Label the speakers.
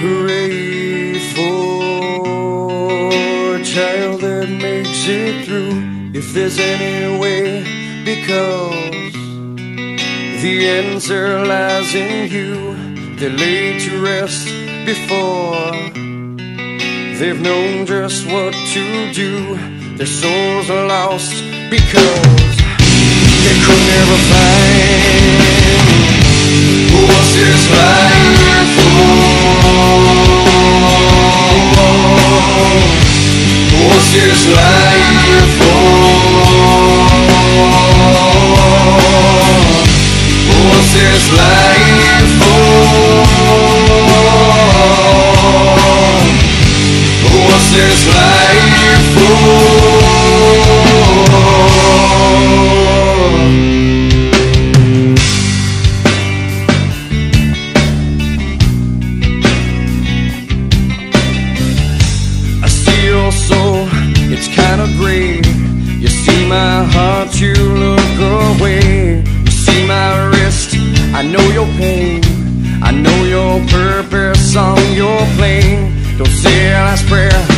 Speaker 1: Hooray for a child that makes it through if there's any way, because the answer lies in you. They're laid to rest before they've known just what to do. Their souls are lost because they could never find what's this. On your plane. Don't say a last prayer,